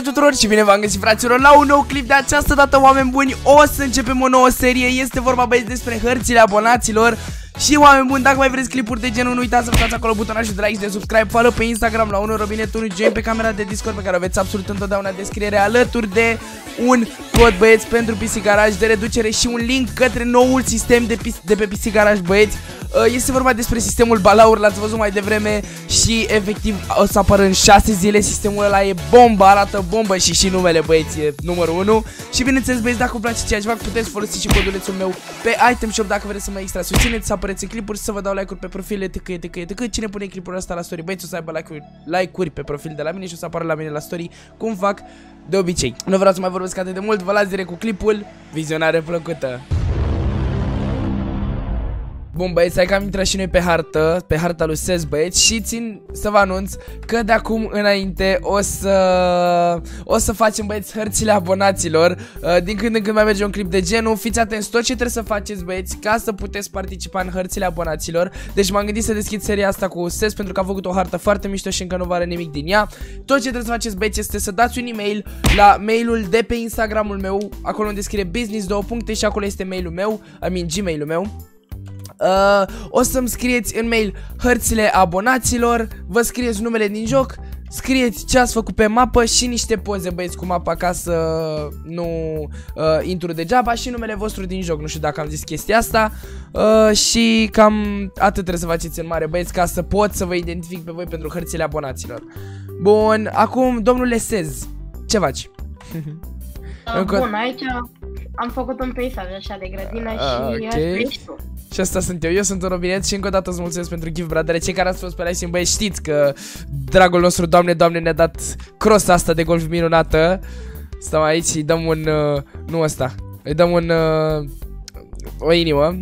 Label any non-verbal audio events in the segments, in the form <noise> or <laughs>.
Salutare tuturor și bine v-am găsit fraților la un nou clip de această dată oameni buni. O să începem o nouă serie, este vorba băieți despre hărțile abonaților. Și oameni buni, dacă mai vreți clipuri de genul, nu uitați să apăsați acolo butonul de like și de subscribe Follow pe Instagram la 1 robinet 1 join pe camera de Discord pe care o aveți absolut întotdeauna în descriere Alături de un cod băieți pentru PC Garage de reducere și un link către noul sistem de, de pe PC Garage băieți. Uh, Este vorba despre sistemul Balaur, l-ați văzut mai devreme și efectiv o să apară în 6 zile Sistemul ăla e bombă, arată bombă și și numele băieți e numărul 1 Și bineînțeles băieți, dacă vă place ceea ce fac, puteți folosi și codulețul meu pe item shop dacă vreți să mă extra susțineți, să apăreți în clipuri, să vă dau like-uri pe profil, etc, etc, etc. Cine pune clipul ăsta la story, băieți o să aibă like-uri like pe profil de la mine și o să apară la mine la story, cum fac de obicei. Nu vreau să mai vorbesc atât de mult, vă las direct cu clipul, vizionare plăcută. Bun băieți, hai că am intrat și noi pe hartă, pe harta lui SES băieți și țin să vă anunț că de acum înainte o să o să facem băieți hărțile abonaților. Uh, Din când în când mai merge un clip de genul, fiți atenți tot ce trebuie să faceți băieți ca să puteți participa în hărțile abonaților. Deci m-am gândit să deschid seria asta cu SES pentru că am făcut o hartă foarte mișto și încă nu are nimic din ea. Tot ce trebuie să faceți băieți este să dați un e-mail la mailul de pe Instagramul meu Acolo unde scrie business 2 puncte și acolo este mailul meu, I mean gmailul meu Uh, o să-mi scrieți în mail hărțile abonaților, vă scrieți numele din joc, scrieți ce ați făcut pe mapă și niște poze băieți cu mapa ca să nu uh, intru degeaba și numele vostru din joc, nu știu dacă am zis chestia asta uh, și cam atât trebuie să faceți în mare băieți ca să pot să vă identific pe voi pentru hărțile abonaților. Bun, acum domnule Sez, ce faci? Uh, bun, aici am făcut un peisaj așa de grădină uh, și okay. tu. Și asta sunt eu, eu sunt un robinet și încă o dată îți mulțumesc pentru gift, bradere Cei care ați fost pe live băi, știți că dragul nostru, doamne, doamne, ne-a dat cross asta de golf minunată Stăm aici și dăm un, uh, nu asta, îi dăm un, uh, o inimă.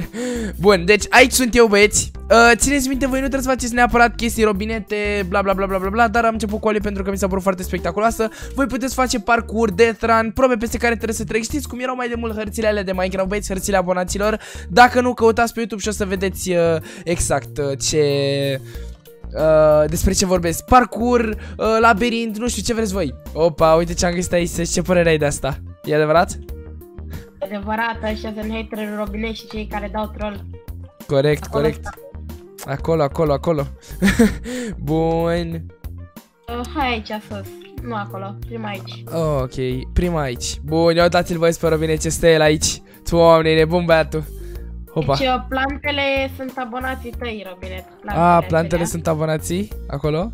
<laughs> Bun, deci aici sunt eu băieți. Uh, Țineți minte, voi nu trebuie să faceți neapărat chestii robinete Bla bla bla bla bla bla Dar am început cu ale pentru că mi s-a părut foarte spectaculoasă. Voi puteți face parcurs, death run Probe peste care trebuie să trec. Știți cum erau mai de mult hărțile alea de Minecraft Băieți, hărțile abonaților? Dacă nu, căutați pe YouTube și o să vedeți uh, exact uh, ce... Uh, despre ce vorbesc. Parcur, uh, labirint, nu știu ce vreți voi. Opa, uite ce am găsit aici Ce părere ai de asta? E adevărat? Adevărat, ăștia sunt haterii robine și cei care dau troll. Corect, acolo corect. Sta. Acolo, acolo, acolo. <laughs> Bun. Uh, hai aici sus. Nu acolo, prima aici. Oh, ok, prima aici. Bun, ia uitați-l voi pe robine ce stă el aici. Doamne, e nebun băiatul. Hopa. Deci uh, plantele sunt abonații tăi, Robinet. Plantele, ah, plantele sunt abonații? Acolo?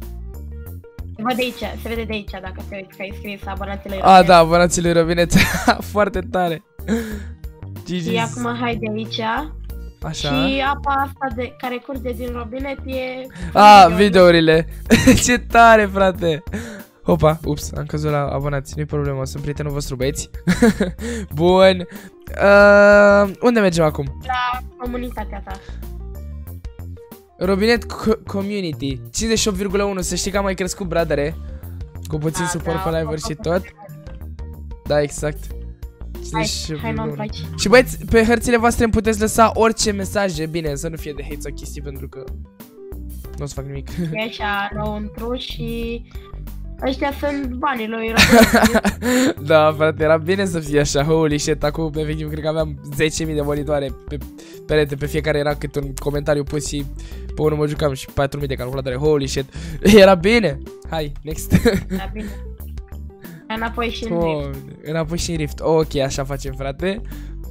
Văd de aici, se vede de aici dacă te uiți că ai scris abonații lui Robinet. Ah, da, abonații lui Robinet. <laughs> Foarte tare. Și acum hai de aici. Așa. Și apa asta de, care curge din robinet e... Ah, videourile. <laughs> Ce tare, frate. Opa, ups, am căzut la abonați, nu-i problemă, sunt prietenul vostru, băieți. <laughs> Bun. Uh, unde mergem acum? La comunitatea ta. Robinet co Community 58,1, să știi că am mai crescut, bradere Cu puțin da, suport da, pe live și tot Da, exact Hai, hai Și băieți, pe hărțile voastre îmi puteți lăsa orice mesaje Bine, să nu fie de hate sau chestii pentru că Nu o să fac nimic. E <laughs> așa, înăuntru și Ăștia sunt banii lui <laughs> Da, frate, era bine să fie așa. Holy shit, acum efectiv cred că aveam 10.000 de monitoare pe perete Pe fiecare era cât un comentariu pus și Pe unul mă jucam și 4.000 de calculatoare. Holy shit, <laughs> era bine. Hai, next. Era bine Înapoi și în Rift. Înapoi și în Rift. Ok, așa facem, frate.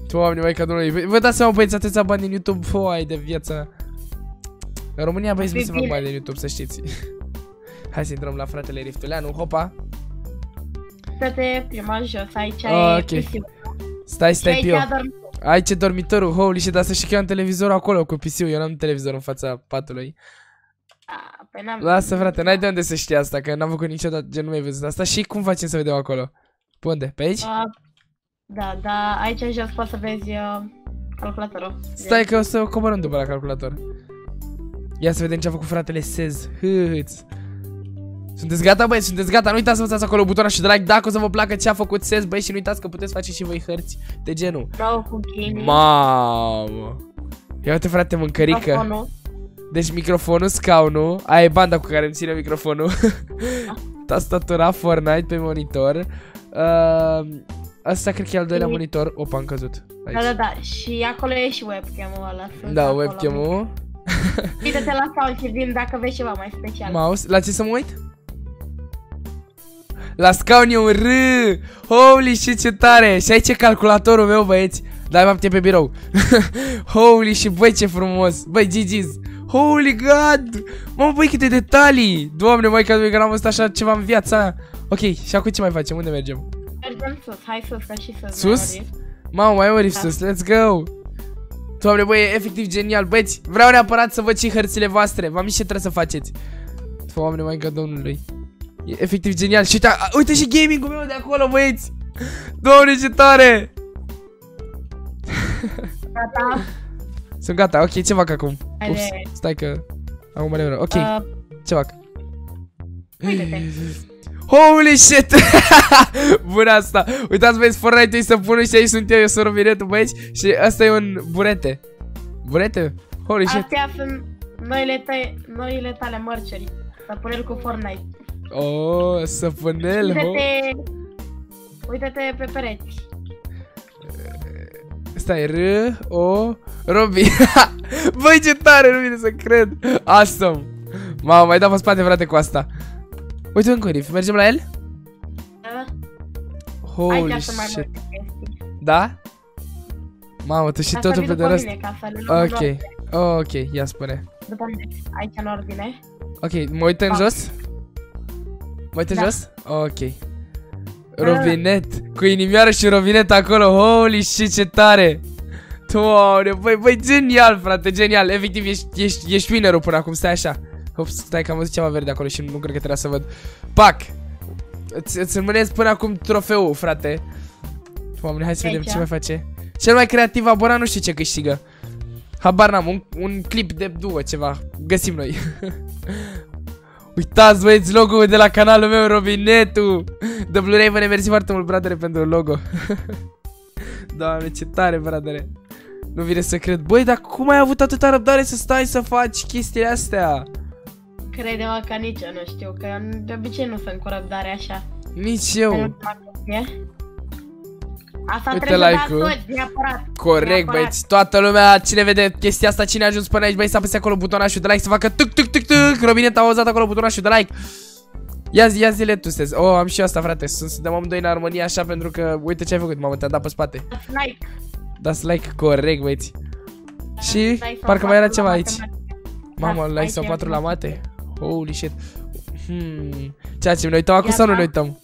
Doamne, mai ca domnului. Vă dați seama, băieți, atâția bani din YouTube. Foai de viață. În România, băieți, nu se fac bani din YouTube, să știți. <laughs> Hai să intrăm la fratele Riftuleanu. Hopa. Frate, prima jos, aici oh, e Stai, stai pe eu. Aici e dormitorul, holy shit, dar să știi că eu am televizorul acolo cu PC-ul, eu n-am televizor în fața patului. Păi n-am... Lasă frate, n-ai de unde să știi asta, că n-am făcut niciodată, gen nu mai văzut asta și cum facem să vedem acolo? Pe unde? Pe aici? Uh, da, da, aici jos poți să vezi uh, calculatorul. Stai că o să coborâm după la calculator. Ia să vedem ce a făcut fratele Sez. Hâț. Sunteți gata, băi? Sunteți gata? Nu uitați să vă acolo butonul și de like dacă o să vă placă ce a făcut Sez, băi, și nu uitați că puteți face și voi hărți de genul. Mamă. Ia uite, frate, mâncărică. Deci microfonul, scaunul, aia e banda cu care îmi ține microfonul. <laughs> tastatura Fortnite pe monitor. Uh, asta cred că e al doilea monitor. Opa, am căzut. Aici. Da, da, da. Și acolo e și webcam-ul ăla. Da, webcam-ul. Uite-te la scaun și vin dacă vezi ceva mai special. Mouse, la ce să mă uit? La scaun e un R Holy shit ce tare Și aici e calculatorul meu băieți Dar am pe birou <laughs> Holy shit băi ce frumos Băi GG's Holy god! Mă băi câte detalii! Doamne mai că n-am văzut așa ceva în viața. Mea Ok și acum ce mai facem? Unde mergem? Mergem sus, hai sus, ca și sus. Sus? Mamă, mai ori da. sus, let's go! Doamne, băi, e efectiv genial, băieți Vreau neapărat să văd și hărțile voastre. V-am ce trebuie să faceți. Doamne, mai că domnului. E efectiv genial. Și uite, uite și gaming-ul meu de acolo, băieți! Doamne, ce tare! Gata. Sunt gata, ok, ce fac acum? Ups, stai că am o manevră Ok, uh, ce fac? Holy shit! <laughs> Bun asta! Uitați băieți, Fortnite-ul să pună și aici sunt eu, eu sunt robinetul băieți Și asta e un burete Burete? Holy shit! Astea sunt noile, noile tale mărceri Săpunel cu Fortnite Oh, săpunel, Uite-te Uite-te pe pereți Stai, R, O, Robi <laughs> Băi ce tare, nu vine să cred. Awesome. Mamă, mai dau pe spate frate cu asta. Uite un corif, mergem la el? Da. Holy shit. Da? Mamă, tu și totul pe de rost. Ok, ok, ia spune. După aici în ordine. Ok, mă uit în jos? Mă uit în da. jos? Ok Robinet, cu inimioară și robinet acolo, holy shit ce tare. Doamne, băi, băi, genial, frate, genial. Efectiv, ești, ești, ești winner până acum, stai așa. Hop, stai că am văzut ceva verde acolo și nu cred că trebuia să văd. Pac! Îți, îți până acum trofeul, frate. Doamne, hai să vedem ce mai face. Cel mai creativ abonat nu știu ce câștigă. Habar n-am, un, un clip de duo, ceva. Găsim noi <laughs> Uitați băieți logo-ul de la canalul meu, Robinetu. The Blue Raven, mersi foarte mult, bradere, pentru logo. <laughs> Doamne, ce tare, bradere Nu vine să cred. Băi, dar cum ai avut atâta răbdare să stai să faci chestiile astea? Crede-mă că nici eu nu știu, că de obicei nu sunt cu răbdare așa. Nici eu Asta Uite trebuie like să neapărat. Corect, neapărat. băieți. Toată lumea, cine vede chestia asta, cine a ajuns până aici, băi, să apese acolo butonașul de like, să facă tuc, tuc, tuc, tuc. Robineta a auzat acolo butonașul de like. Ia, ia zile tu, stezi. Oh, am și asta, frate. Sunt, suntem amândoi în armonie așa pentru că, uite ce ai făcut, mamă, te-am dat pe spate. Dați like. Dați like, corect, băieți. Și parcă mai era ceva aici. Mamă, like sau 4 la mate. Holy shit. Hmm. Ceea ce ne uităm acum sau nu ne uităm?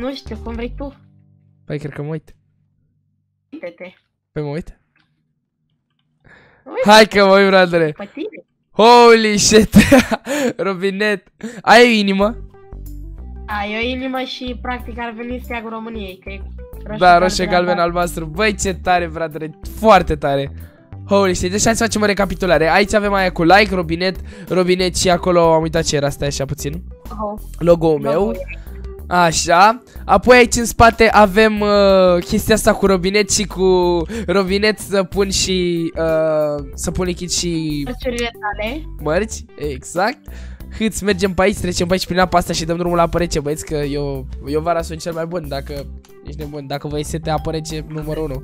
Nu știu, cum vrei tu. Păi, cred că mă uit. Uite-te. Păi mă uit? Hai că mă uit, bradere. Holy shit. <laughs> Robinet. Ai o inimă? Ai o inimă și practic ar veni steagul României, că e Da, roșie, galben, albastru. Băi, ce tare, bradere. Foarte tare. Holy shit, deci hai să facem o recapitulare Aici avem aia cu like, robinet, robinet și acolo am uitat ce era, asta așa puțin Logo-ul meu Așa, apoi aici în spate avem uh, chestia asta cu robinet și cu robinet să pun și uh, să pun lichid și mărțurile tale. Mărci, exact. Hâț, mergem pe aici, trecem pe aici prin apa asta și dăm drumul la apă rece, băieți, că eu, eu vara sunt cel mai bun, dacă ești nebun, dacă vă sete apă rece, numărul 1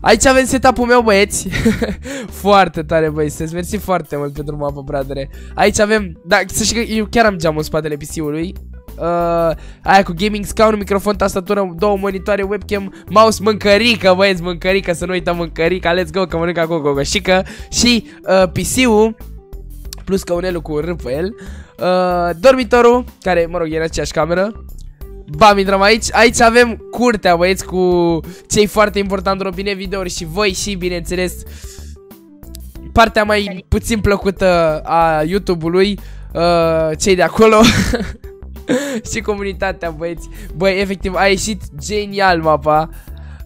Aici avem setup-ul meu, băieți. <laughs> Foarte tare, băieți Să-ți mersi foarte mult pentru mapă, bradere. Aici avem, da, să știi că eu chiar am geamul în spatele PC-ului uh, Aia cu gaming scaun, microfon, tastatură, două monitoare, webcam, mouse, mâncărică, băieți, mâncărică Să nu uităm mâncărica, let's go, că mănâncă acolo gogoșică Și uh, PC-ul Plus căunelul cu R pe el uh, Dormitorul, care, mă rog, e în aceeași cameră Bam, intrăm aici. Aici avem curtea, băieți, cu cei foarte important robine videouri și voi și, bineînțeles, partea mai puțin plăcută a YouTube-ului, uh, cei de acolo. <laughs> <laughs> și comunitatea, băieți. Băi, efectiv, a ieșit genial mapa.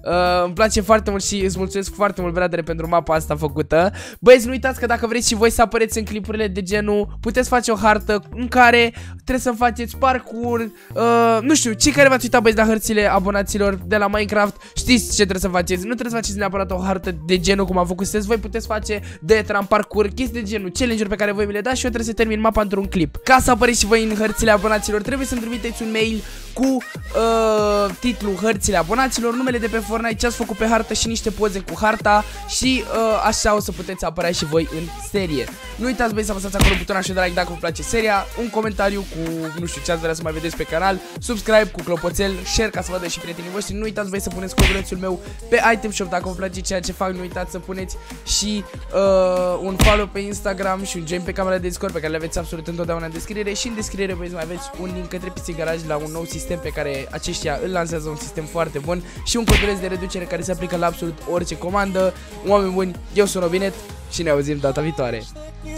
Uh, Îmi place foarte mult și îți mulțumesc foarte mult, bradere, pentru mapa asta făcută. Băieți, nu uitați că dacă vreți și voi să apăreți în clipurile de genul Puteți face o hartă în care trebuie să faceți parkour uh, Nu știu, cei care v-ați uitat, băieți, la hărțile abonaților de la Minecraft Știți ce trebuie să faceți. Nu trebuie să faceți neapărat o hartă de genul cum am făcut. Sunteți voi Puteți face de tram parkour, chestii de genul Challenge-uri pe care voi mi le dați și eu trebuie să termin mapa într-un clip. Ca să apăreți și voi în hărțile abonaților Trebuie să-mi trimiteți un mail cu uh, titlul hărțile abonaților Numele de pe Fortnite, ce ați făcut pe hartă și niște poze cu harta Și uh, așa o să puteți apărea și voi în serie. Nu uitați băi să apăsați acolo butonul așa de like dacă vă place seria Un comentariu cu, nu știu ce ați vrea să mai vedeți pe canal Subscribe cu clopoțel, share ca să vadă și prietenii voștri. Nu uitați băi să puneți codulețul meu pe item shop dacă vă place ceea ce fac Nu uitați să puneți și uh, un follow pe Instagram și un join pe camera de Discord pe care le aveți absolut întotdeauna în descriere Și în descriere voi mai aveți un link către PC Garage la un nou sistem pe care aceștia îl lansează un sistem foarte bun Și un coduleț de reducere care se aplică la absolut orice comandă Oameni buni, eu sunt Robinet și ne auzim data viitoare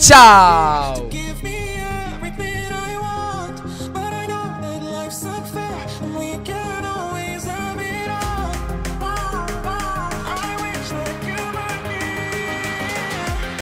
Ciao!